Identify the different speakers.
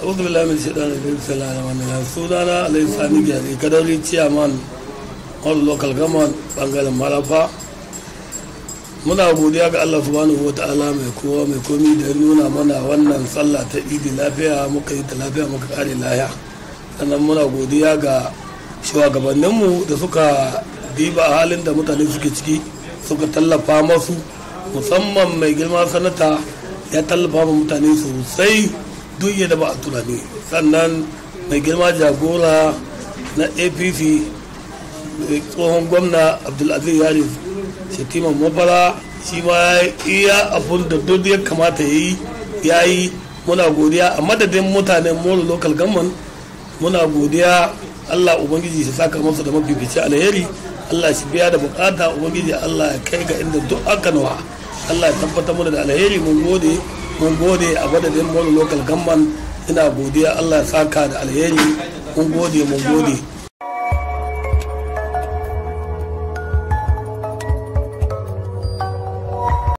Speaker 1: أعوذ بالله من الشيطان الرجيم بسم الله الرحمن الرحيم sunana Alhaji Sani Gyari kadari chairman all local government bangaren Marafa muna godiya ga Allah subhanahu wa ta'ala mai kowa mai komi da ya nuna mana wannan sallah ta idi lafiya muka yi ta lafiya muka kare lahiya sannan muna godiya ga shugabanninmu da suka diba halin da mutane suke ciki suka tallafa masu musamman mai girma sanata ya tallafa ma mutane sosai duk yadda ba a tunani. Sannan mai girma jagora na apc tsohon gwamna abdulaziz yari shatiman mafara shi ma ya iya abun da duk ya kamata ya yi ya yi. Muna godiya a madadin mutanen molo local government. Muna godiya allah ubangiji shi saka masa da mafifici alheri. Allah shi biya da buƙata. Ubangiji allah ya kai ga inda duk aka nawa. Allah ya tabbatar mana da alheri. Mun gode. Mun gode a madadin molo local government. Ina godiya allah ya saka da alheri. Mun gode mun gode.